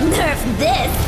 Nerf this!